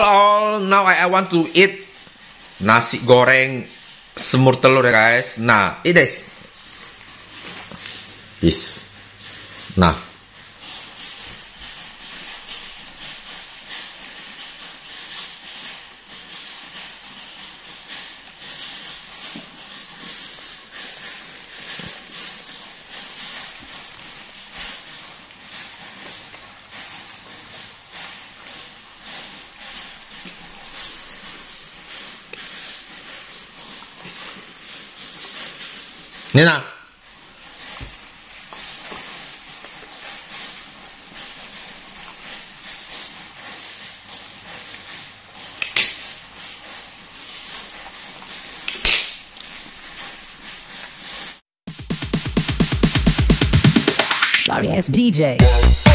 All, now I, I want to eat nasi goreng semur telur ya guys. Nah, it is. Is. Nah. Nina. Sorry ass DJ.